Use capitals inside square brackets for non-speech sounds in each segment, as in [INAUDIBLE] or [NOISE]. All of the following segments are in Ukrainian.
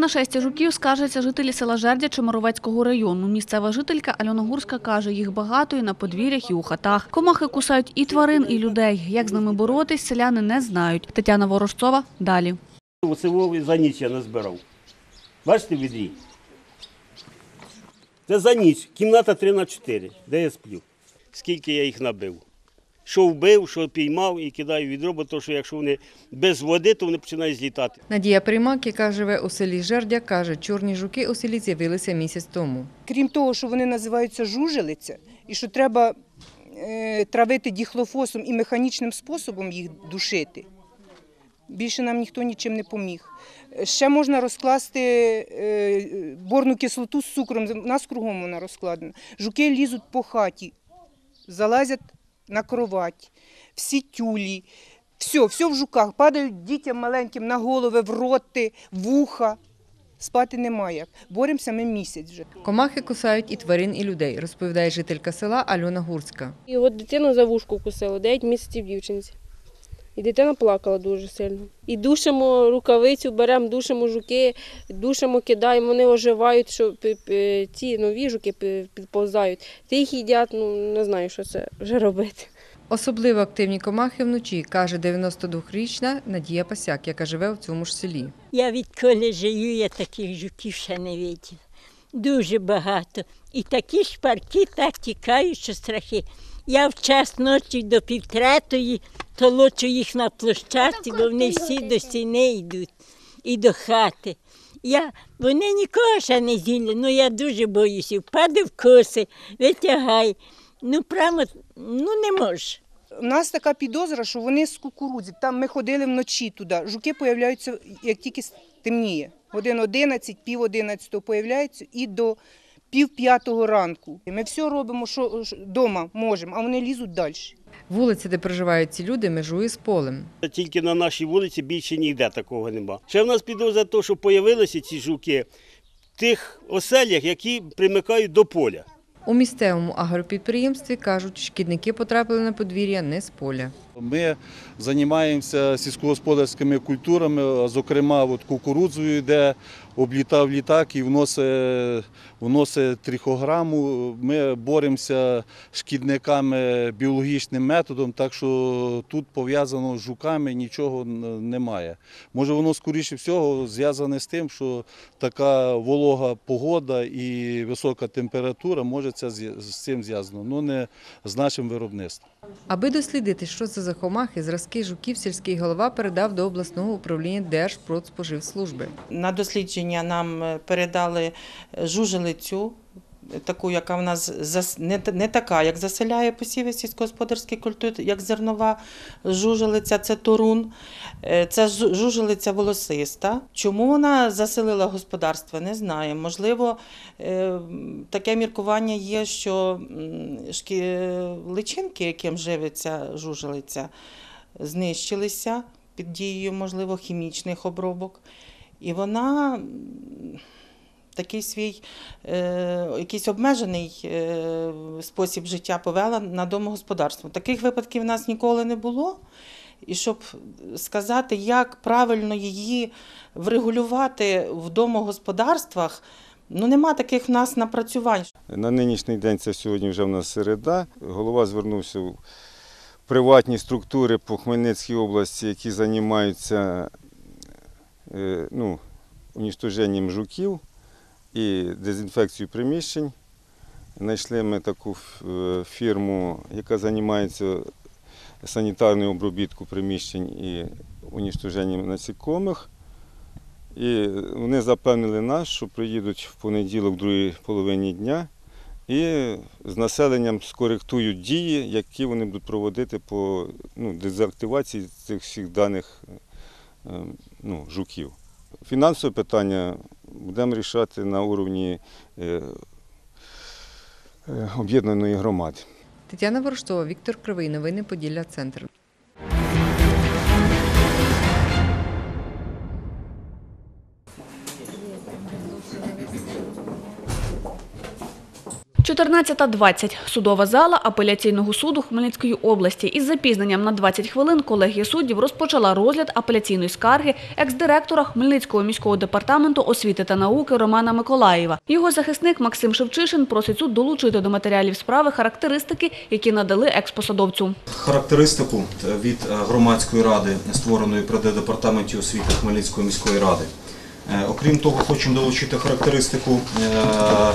нашестя жуків скаржаться жителі села Жердя Чемеровецького району. Місцева жителька Альона Гурська каже, їх багато і на подвір'ях, і у хатах. Комахи кусають і тварин, і людей. Як з ними боротись, селяни не знають. Тетяна Ворожцова далі. Оце за ніч я назбирав. Бачите відрі? Це за ніч. Кімната 3 на 4, де я сплю. Скільки я їх набив. Що вбив, що піймав і кидаю відро, бо то, що якщо вони без води, то вони починають злітати. Надія Приймак, яка живе у селі Жердя, каже, чорні жуки у селі з'явилися місяць тому. Крім того, що вони називаються жужелиця, і що треба е, травити діхлофосом і механічним способом їх душити, більше нам ніхто нічим не поміг. Ще можна розкласти е, борну кислоту з цукром. У нас кругом вона розкладена. Жуки лізуть по хаті, залазять на кровать, всі тюлі. Все, все в жуках. Падають дітям маленьким на голови, в роти, в вуха. Спати немає як. Боремося ми місяць вже. Комахи кусають і тварин, і людей, розповідає жителька села Альона Гурська. І от дитину за вушку кусило, 9 місяців дівчинці. І дитина плакала дуже сильно. І душимо рукавицю, беремо, душимо жуки, душимо, кидаємо, вони оживають, що ці нові жуки підповзають. Ти їх їдять, ну не знаю, що це вже робити. Особливо активні комахи вночі, каже 92-річна Надія Пасяк, яка живе в цьому ж селі. Я відколи живу, я таких жуків ще не виділа. Дуже багато. І такі шпарки так тікають, що страхи. Я в час ночі до півтретої толочу їх на площадці, бо вони всі до стіни йдуть і до хати. Я, вони нікого ще не з'їли, ну я дуже боюся. Впаде в коси, витягай. Ну, прямо, ну не можеш. У нас така підозра, що вони з кукурудзи. Там ми ходили вночі туди. Жуки появляються, як тільки темніє. Годин 11, пів 11 появляються і до пів п'ятого ранку. Ми все робимо, що вдома можемо, а вони лізуть далі. Вулиця, де проживають ці люди, межує з полем. Тільки на нашій вулиці більше ніде такого нема. Ще в нас підозра те, що з'явилися ці жуки в тих оселях, які примикають до поля. У місцевому агропідприємстві кажуть, шкідники потрапили на подвір'я не з поля. Ми займаємося сільськогосподарськими культурами, зокрема от кукурудзою, де облітав літак і вносить, вносить трихограму. Ми боремося шкідниками біологічним методом, так що тут пов'язано з жуками нічого немає. Може, воно скоріше всього зв'язане з тим, що така волога погода і висока температура може це з цим зв'язано, але не з нашим виробництвом. Аби дослідити, що це за комахи, зразки жуків сільський голова передав до обласного управління Держпродспоживслужби. На дослідження нам е, передали жужелицю, е, таку, яка в нас не, така, як заселяє посіви сільськогосподарські культури, як зернова жужелиця, це турун. Е, Це жу- жужелиця волосиста. Чому вона заселила господарство, не знаємо. Можливо, е, таке міркування є, що личинки, яким живиться жужелиця, знищилися під дією, можливо, хімічних обробок. І вона такий свій е, якийсь обмежений е, спосіб життя повела на домогосподарство. Таких випадків в нас ніколи не було. І щоб сказати, як правильно її врегулювати в домогосподарствах, ну нема таких в нас напрацювань. На нинішній день це сьогодні вже в нас середа. Голова звернувся в приватні структури по Хмельницькій області, які займаються е, ну, уніштоженням жуків і дезінфекцією приміщень. Знайшли ми таку е, фірму, яка займається санітарною обробіткою приміщень і уніштоженням насікомих. І вони запевнили нас, що приїдуть в понеділок, в другій половині дня, і з населенням скоректують дії, які вони будуть проводити по ну, дезактивації цих всіх даних е, ну, жуків. Фінансове питання будемо рішати на уровні е, е, об'єднаної громади. Тетяна Ворожцова, Віктор Кривий. Новини Поділля Центр. 14.20. Судова зала апеляційного суду Хмельницької області. Із запізненням на 20 хвилин колегія суддів розпочала розгляд апеляційної скарги екс-директора Хмельницького міського департаменту освіти та науки Романа Миколаєва. Його захисник Максим Шевчишин просить суд долучити до матеріалів справи характеристики, які надали екс-посадовцю. характеристику від е, громадської ради, створеної при департаменті освіти Хмельницької міської ради. Е, Окрім того, хочемо долучити характеристику е,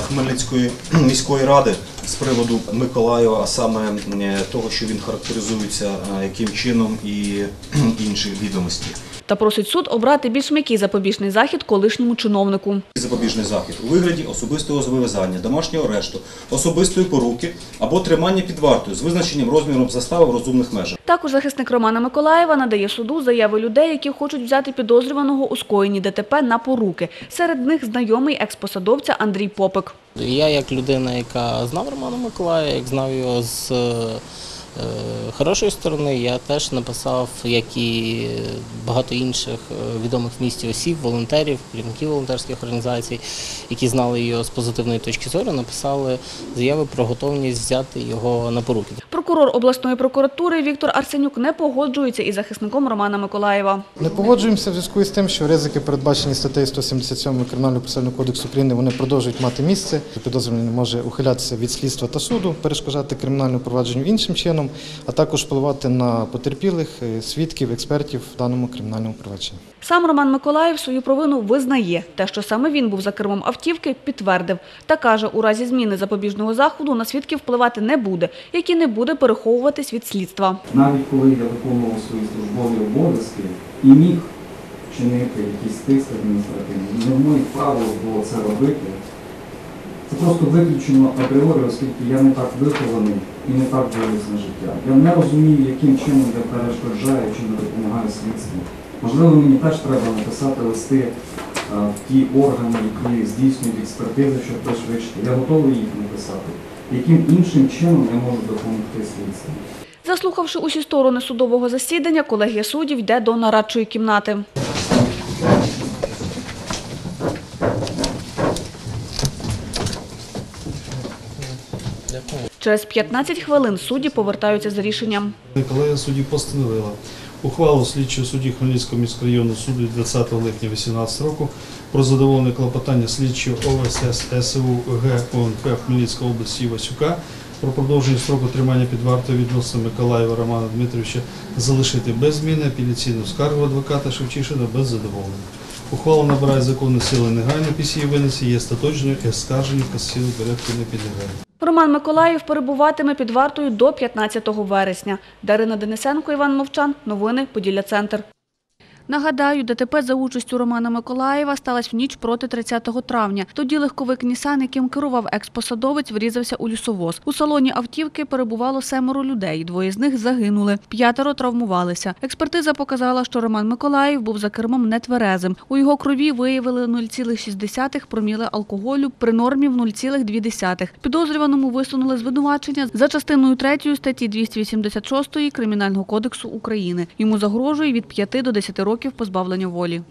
Хмельницької міської ради з приводу Миколаєва, а саме е, того, що він характеризується е, яким чином і інших відомостей. Та просить суд обрати більш м'який запобіжний захід колишньому чиновнику. Запобіжний захід у вигляді особистого зобов'язання, домашнього арешту, особистої поруки або тримання під вартою з визначенням розміром застави в розумних межах. Також захисник Романа Миколаєва надає суду заяви людей, які хочуть взяти підозрюваного у скоєнні ДТП на поруки. Серед них знайомий експосадовця Андрій Попик. Я як людина, яка знав Романа Миколая, як знав його з е, хорошої сторони, я теж написав, як і багато інших е, відомих в місті осіб, волонтерів, керівників волонтерських організацій, які знали його з позитивної точки зору, написали заяви про готовність взяти його на поруки. Прокурор обласної прокуратури Віктор Арсенюк не погоджується із захисником Романа Миколаєва. Не погоджуємося в зв'язку із тим, що ризики, передбачені статтею 177 Кримінального процесуального кодексу України, вони продовжують мати місце. Підозрюваний може ухилятися від слідства та суду, перешкоджати кримінальному провадженню іншим чином, а також впливати на потерпілих, е, свідків, експертів в даному кримінальному провадженні. Сам Роман Миколаєв свою провину визнає. Те, що саме він був за кермом автівки, підтвердив. Та каже, у разі зміни запобіжного заходу на свідків впливати не буде, як і не буде переховуватись від слідства. Навіть коли я виконував свої службові обов'язки і міг чинити якийсь тиск адміністративний, не моїх правилах було це робити. Це просто виключено апріорі, оскільки я не так вихований і не так дивлюсь на життя. Я не розумію, яким чином я перешкоджаю чи не допомагаю слідству. Можливо, мені теж треба написати листи е, в ті органи, які здійснюють експертизи, щоб пришвидшити. Я готовий їх написати. Яким іншим чином я можу допомогти слідству? Заслухавши усі сторони судового засідання, колегія суддів йде до нарадчої кімнати. Через 15 хвилин судді повертаються з рішенням. Колегія судді постановила ухвалу слідчого судді Хмельницького міськрайонного суду 20 липня 2018 року про задоволене клопотання слідчого ОСС СУ Г ОНП Хмельницької області Васюка про продовження строку тримання під вартою відносно Миколаєва Романа Дмитровича залишити без зміни апеляційну скаргу адвоката Шевчишина без задоволення. Ухвала набирає законну сили негайно після її винесення, є остаточною і оскарження в касаційному порядку не підлягає. Роман Миколаїв перебуватиме під вартою до 15 вересня. Дарина Денисенко, Іван Мовчан. Новини Поділля Центр. Нагадаю, ДТП за участю Романа Миколаєва сталося в ніч проти 30 травня. Тоді легковик Нісан, яким керував експосадовець, врізався у лісовоз. У салоні автівки перебувало семеро людей. Двоє з них загинули, п'ятеро травмувалися. Експертиза показала, що Роман Миколаїв був за кермом нетверезим. У його крові виявили 0,6 проміли алкоголю при нормі в 0,2. Підозрюваному висунули звинувачення за частиною 3 статті 286 Кримінального кодексу України. Йому загрожує від 5 до 10 років позбавлення волі.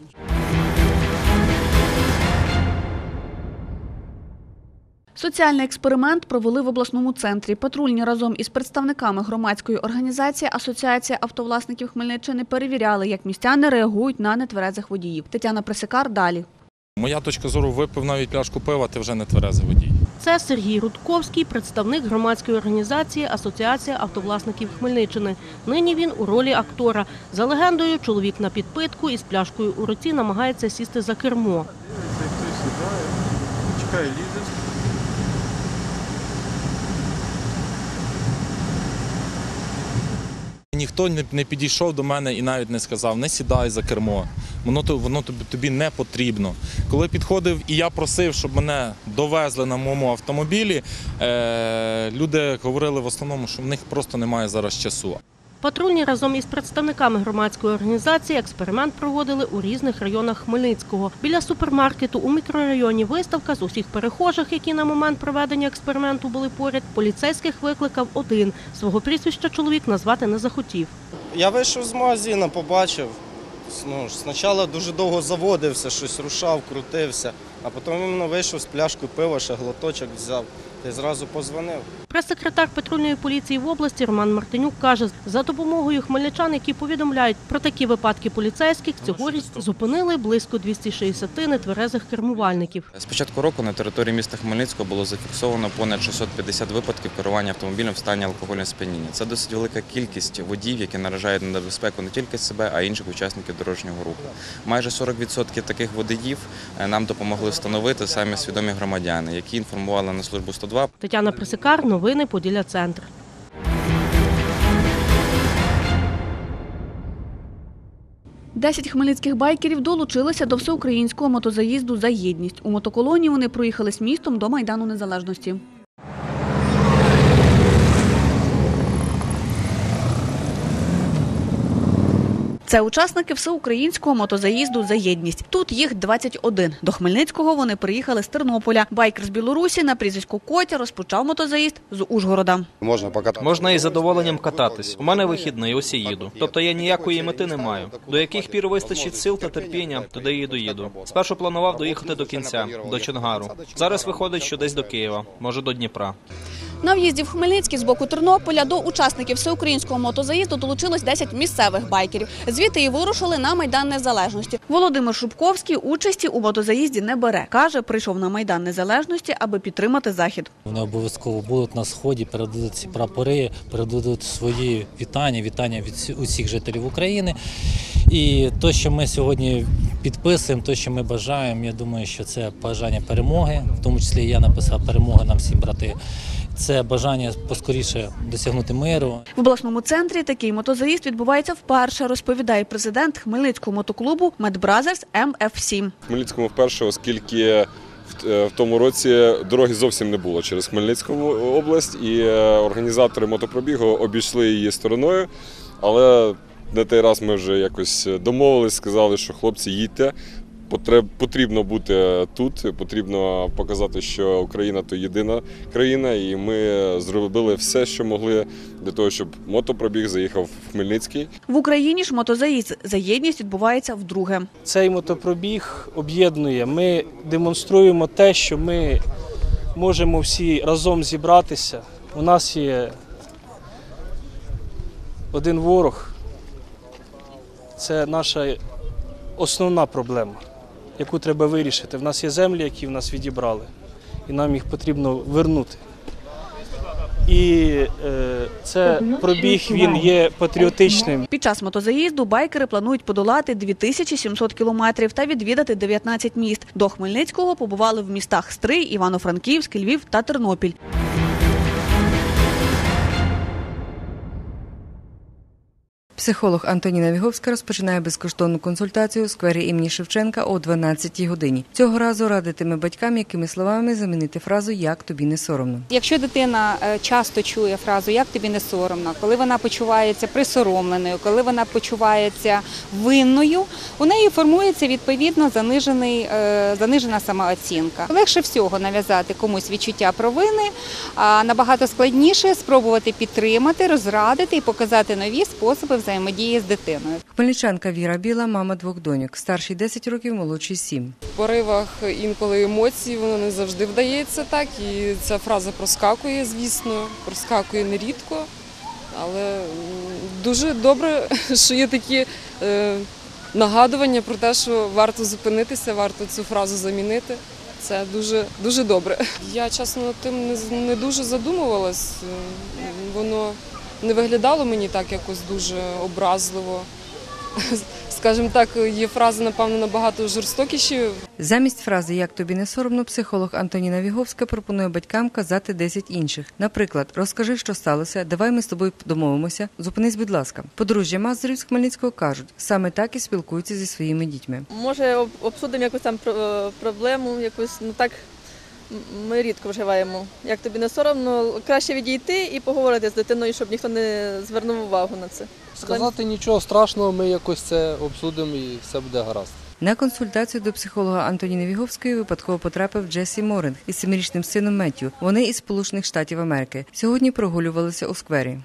Соціальний експеримент провели в обласному центрі. Патрульні разом із представниками громадської організації Асоціація автовласників Хмельниччини перевіряли, як містяни реагують на нетверезих водіїв. Тетяна Пресикар далі. Моя точка зору, випив навіть пляшку пива, ти вже не тверезий водій. Це Сергій Рудковський, представник громадської організації Асоціація автовласників Хмельниччини. Нині він у ролі актора. За легендою, чоловік на підпитку із пляшкою у руці намагається сісти за кермо. Чекай, лізе. Ніхто не- підійшов до мене і навіть не сказав, не сідай за кермо. Воно, воно тобі не потрібно. Коли підходив і я просив, щоб мене довезли на моєму автомобілі, е, люди говорили в основному, що в них просто немає зараз часу. Патрульні разом із представниками громадської організації експеримент проводили у різних районах Хмельницького. Біля супермаркету у мікрорайоні виставка з усіх перехожих, які на момент проведення експерименту були поряд, поліцейських викликав один. Свого прізвища чоловік назвати не захотів. Я вийшов з магазину, побачив. Ну, спочатку дуже довго заводився, щось рушав, крутився, а потім вийшов з пляшкою пива, ще глоточок взяв. Ти зразу позвонив. Прес-секретар патрульної поліції в області Роман Мартинюк каже, за допомогою хмельничан, які повідомляють про такі випадки поліцейських, цьогоріч зупинили близько 260 нетверезих кермувальників. З початку року на території міста Хмельницького було зафіксовано понад 650 випадків керування автомобілем в стані алкогольного сп'яніння. Це досить велика кількість водіїв, які наражають на небезпеку не тільки себе, а й інших учасників дорожнього руху. Майже 40% таких водіїв е, нам допомогли встановити самі свідомі громадяни, які інформували на службу 102 Тетяна Присикар, новини Поділля Центр. Десять хмельницьких байкерів долучилися до всеукраїнського мотозаїзду за єдність. У мотоколонії вони проїхались містом до Майдану Незалежності. Це учасники всеукраїнського мотозаїзду за єдність. Тут їх 21. До Хмельницького вони приїхали з Тернополя. Байкер з Білорусі на прізвисько Котя розпочав мотозаїзд з Ужгорода. Можна покататися. Можна із задоволенням кататись. У мене вихідний, ось і їду. Тобто я ніякої мети не маю. До яких пір вистачить сил та терпіння, туди і доїду. Спершу планував доїхати до кінця, до Чонгару. Зараз виходить, що десь до Києва, може до Дніпра. На в'їзді в Хмельницький з боку Тернополя до учасників всеукраїнського мотозаїзду долучилось 10 місцевих байкерів. Звідти і вирушили на Майдан Незалежності. Володимир Шубковський участі у мотозаїзді не бере. Каже, прийшов на Майдан Незалежності, аби підтримати захід. Вони обов'язково будуть на сході, передадуть ці прапори, передадуть свої вітання, вітання від усіх жителів України. І те, що ми сьогодні підписуємо, те, що ми бажаємо, я думаю, що це бажання перемоги, в тому числі я написав перемоги нам всім брати. Це бажання поскоріше досягнути миру. В обласному центрі такий мотозаїзд відбувається вперше, розповідає президент Хмельницького мотоклубу Медбразерс МФС. В Хмельницькому вперше, оскільки в, е, тому році дороги зовсім не було через Хмельницьку область, і е, організатори мотопробігу обійшли її стороною. Але на той раз ми вже якось домовились, сказали, що хлопці їдьте. Потреб, потрібно бути тут, потрібно показати, що Україна то єдина країна, і ми зробили все, що могли для того, щоб мотопробіг заїхав в Хмельницький. В Україні ж мотозаїзд за єдність відбувається вдруге. Цей мотопробіг об'єднує. Ми демонструємо те, що ми можемо всі разом зібратися. У нас є один ворог. Це наша основна проблема, яку треба вирішити. В нас є землі, які в нас відібрали, і нам їх потрібно вернути. І е, це пробіг він є патріотичним. Під час мотозаїзду байкери планують подолати 2700 кілометрів та відвідати 19 міст. До Хмельницького побували в містах Стрий, Івано-Франківськ, Львів та Тернопіль. Психолог Антоніна Віговська розпочинає безкоштовну консультацію у сквері імені Шевченка о 12-й годині. Цього разу радитиме батькам, якими словами замінити фразу Як тобі не соромно. Якщо дитина е, часто чує фразу Як тобі не соромно, коли вона почувається присоромленою, коли вона почувається винною, у неї формується відповідно занижений, е, занижена самооцінка. Легше всього нав'язати комусь відчуття провини, а набагато складніше спробувати підтримати, розрадити і показати нові способи взаємодії з дитиною. Хмельничанка Віра Біла, мама двох доньок, старший 10 років, молодший 7. В поривах інколи емоцій воно не завжди вдається так. І ця фраза проскакує, звісно, проскакує нерідко. Але дуже добре, [LAUGHS] що є такі е, нагадування про те, що варто зупинитися, варто цю фразу замінити. Це дуже, дуже добре. Я чесно над тим не, не дуже задумувалась. Е, Воно не виглядало мені так якось дуже образливо. Скажімо так, є фрази, напевно, набагато жорстокіші. Замість фрази Як тобі не соромно, психолог Антоніна Віговська пропонує батькам казати 10 інших. Наприклад, розкажи, що сталося, давай ми з тобою домовимося. Зупинись, будь ласка. Подружжя Мазурів з Хмельницького кажуть, саме так і спілкуються зі своїми дітьми. Може, обсудимо якусь там про- проблему, якусь, ну так ми рідко вживаємо. Як тобі не соромно, краще відійти і поговорити з дитиною, щоб ніхто не звернув увагу на це. Сказати нічого страшного, ми якось це обсудимо і все буде гаразд. На консультацію до психолога Антоніни Віговської випадково потрапив Джесі Моринг із семирічним сином Меттю. Вони із Сполучених Штатів Америки. Сьогодні прогулювалися у сквері.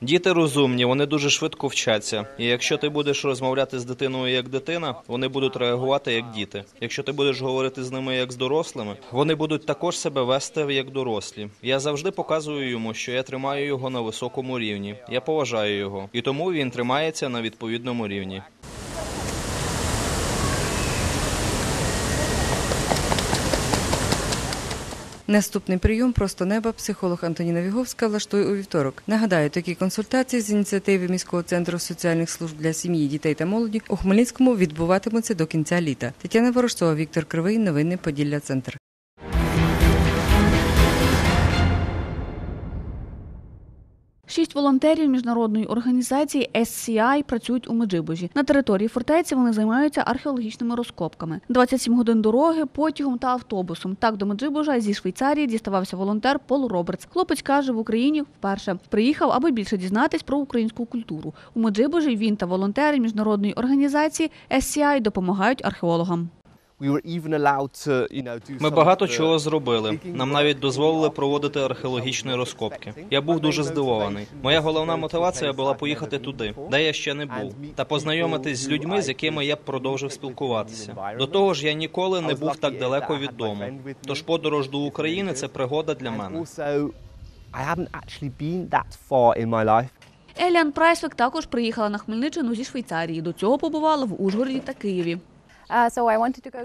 Діти розумні, вони дуже швидко вчаться. І якщо ти будеш розмовляти з дитиною як дитина, вони будуть реагувати як діти. Якщо ти будеш говорити з ними як з дорослими, вони будуть також себе вести як дорослі. Я завжди показую йому, що я тримаю його на високому рівні. Я поважаю його, і тому він тримається на відповідному рівні. Наступний прийом просто неба психолог Антоніна Віговська влаштує у вівторок. Нагадаю, такі консультації з ініціативи міського центру соціальних служб для сім'ї, дітей та молоді у Хмельницькому відбуватимуться до кінця літа. Тетяна Ворожцова, Віктор Кривий. Новини Поділля Центр. Шість волонтерів міжнародної організації SCI працюють у Меджибожі. На території фортеці вони займаються археологічними розкопками. 27 годин дороги, потягом та автобусом. Так до Меджибожа зі Швейцарії діставався волонтер Пол Робертс. Хлопець каже, в Україні вперше приїхав, аби більше дізнатись про українську культуру. У Меджибожі він та волонтери міжнародної організації SCI допомагають археологам. Ми багато чого зробили. Нам навіть дозволили проводити археологічні розкопки. Я був дуже здивований. Моя головна мотивація була поїхати туди, де я ще не був, та познайомитись з людьми, з якими я б продовжив спілкуватися. До того ж, я ніколи не був так далеко від дому. Тож подорож до України це пригода для мене. Еліан Прайсвік також приїхала на Хмельниччину зі Швейцарії. До цього побувала в Ужгороді та Києві.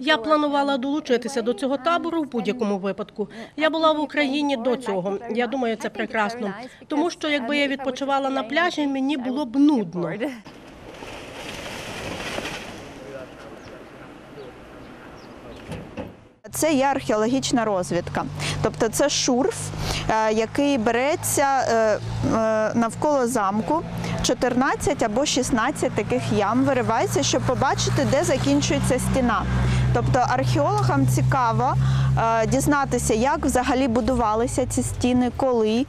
Я планувала долучитися до цього табору в будь-якому випадку. Я була в Україні до цього. Я думаю, це прекрасно. Тому що якби я відпочивала на пляжі, мені було б нудно. Це є археологічна розвідка, тобто це шурф, е, який береться е, е, навколо замку. 14 або 16 таких ям виривається, щоб побачити, де закінчується стіна. Тобто археологам цікаво дізнатися, як взагалі будувалися ці стіни, коли,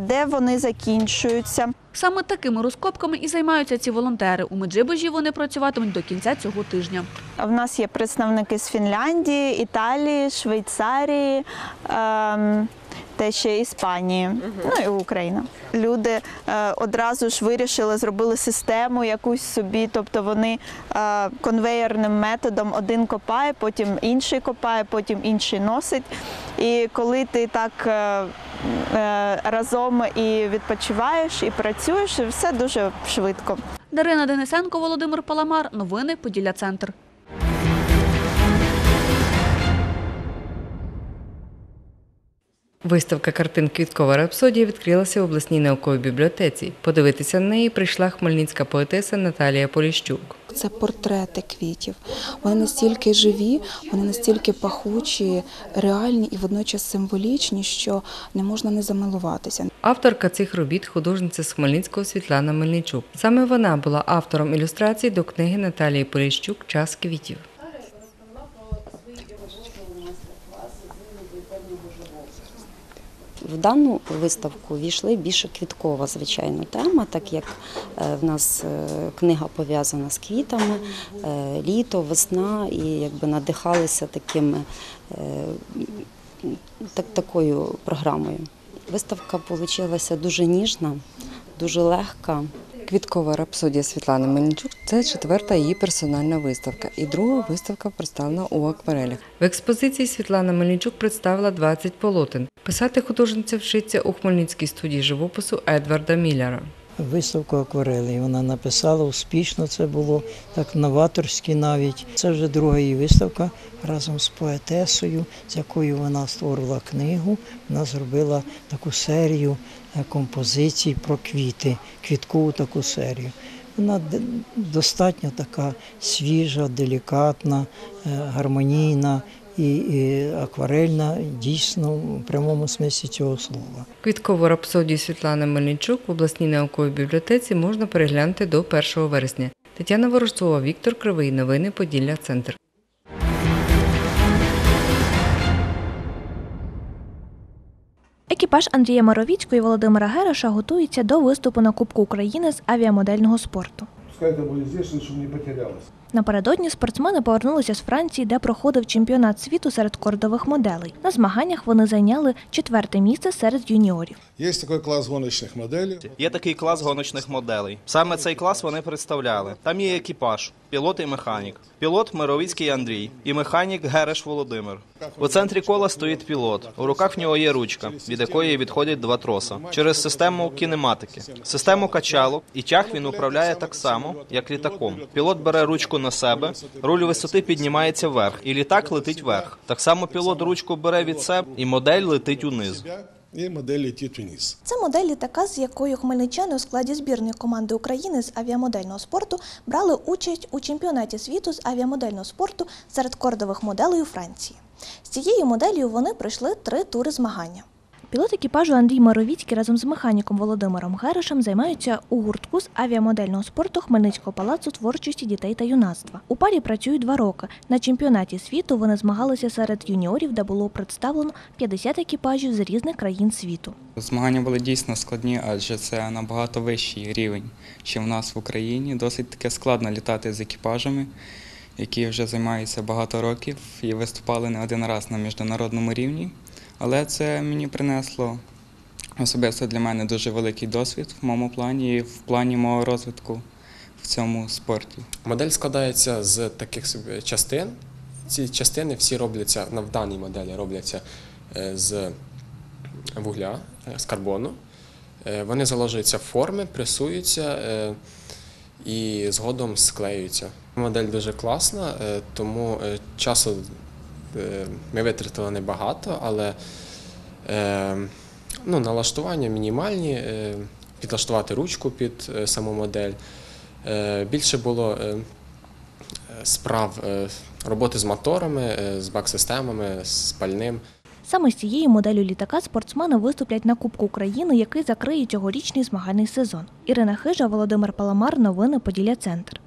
де вони закінчуються. Саме такими розкопками і займаються ці волонтери. У Меджибожі вони працюватимуть до кінця цього тижня. В нас є представники з Фінляндії, Італії, Швейцарії, ем, та ще Іспанії, ну і Україна. Люди е, одразу ж вирішили, зробили систему якусь собі, тобто вони е, конвеєрним методом один копає, потім інший копає, потім інший носить. І коли ти так е, е, разом і відпочиваєш, і працюєш, все дуже швидко. Дарина Денисенко, Володимир Паламар. Новини Поділля Центр. Виставка картин Квіткова рапсодія відкрилася в обласній науковій бібліотеці. Подивитися на неї прийшла хмельницька поетеса Наталія Поліщук. Це портрети квітів. Вони настільки живі, вони настільки пахучі, реальні і водночас символічні, що не можна не замилуватися. Авторка цих робіт художниця з Хмельницького Світлана Мельничук. Саме вона була автором ілюстрацій до книги Наталії Поліщук Час квітів. В дану виставку війшли більше квіткова, звичайно, тема, так як е, в нас е, книга пов'язана з квітами, е, літо, весна, і якби надихалися такими, так, такою програмою. Виставка вийшла дуже ніжна, дуже легка. Квіткова рапсодія Світлани Мельничук це четверта її персональна виставка. І друга виставка представлена у акварелях. В експозиції Світлана Мельничук представила 20 полотен. Писати художниця вчиться у Хмельницькій студії живопису Едварда Міллера. Виставку акварелей вона написала успішно. Це було так новаторськи навіть. Це вже друга її виставка разом з поетесою, з якою вона створила книгу. Вона зробила таку серію е, композицій про квіти, квіткову таку серію. Вона достатньо така свіжа, делікатна, е, гармонійна і, і акварельна, дійсно в прямому смислі цього слова. Квіткову рапсодію Світлани Мельничук в обласній науковій бібліотеці можна переглянути до 1 вересня. Тетяна Ворожцова, Віктор Кривий. Новини Поділля Центр. Екіпаж Андрія Моровіцького і Володимира Гереша готується до виступу на Кубку України з авіамодельного спорту. Пускай это будет здесь, чтобы не потерялось. Напередодні спортсмени повернулися з Франції, де проходив чемпіонат світу серед кордових моделей. На змаганнях вони зайняли четверте місце серед юніорів. Есть такой класс гоночных моделей. Є такий клас гоночних моделей. Саме цей клас вони представляли. Там є екіпаж, пілот і механік. Пілот Мировицький Андрій і механік Гереш Володимир. У центрі кола стоїть пілот. У руках в нього є ручка, від якої відходять два троса. Через систему кінематики. Систему качалок і тяг він управляє так само, як літаком. Пілот бере ручку на себе, руль висоти піднімається вверх, і літак летить вверх. Так само пілот ручку бере від себе, і модель летить униз. И модель летит вниз. Це модель літака, з якою хмельничани у складі збірної команди України з авіамодельного спорту брали участь у чемпіонаті світу з авіамодельного спорту серед кордових моделей у Франції. З цією моделлю вони пройшли три тури змагання. Пілот екіпажу Андрій Маровіцький разом з механіком Володимиром Герешем займаються у гуртку з авіамодельного спорту Хмельницького палацу творчості дітей та юнацтва. У парі працюють два роки. На чемпіонаті світу вони змагалися серед юніорів, де було представлено 50 екіпажів з різних країн світу. Змагання були дійсно складні, адже це набагато вищий рівень, ніж в нас в Україні. Досить таке складно літати з екіпажами, які вже займаються багато років і виступали не один раз на міжнародному рівні. Але це мені принесло особисто для мене дуже великий досвід в моєму плані і в плані мого розвитку в цьому спорті. Модель складається з таких частин. Ці частини всі робляться на в даній моделі робляться е, з вугля, е, з карбону. Е, Вони заложуються в форми, пресуються і згодом склеюються. Модель дуже класна, тому часу ми витратили небагато, але е, ну, налаштування мінімальні, е, підлаштувати ручку під е, саму модель. Е, Більше було е, справ е, роботи з моторами, е, з бак-системами, з пальним. Саме з цією моделлю літака спортсмени виступлять на Кубку України, який закриє цьогорічний змагальний сезон. Ірина Хижа, Володимир Паламар. Новини Поділля Центр.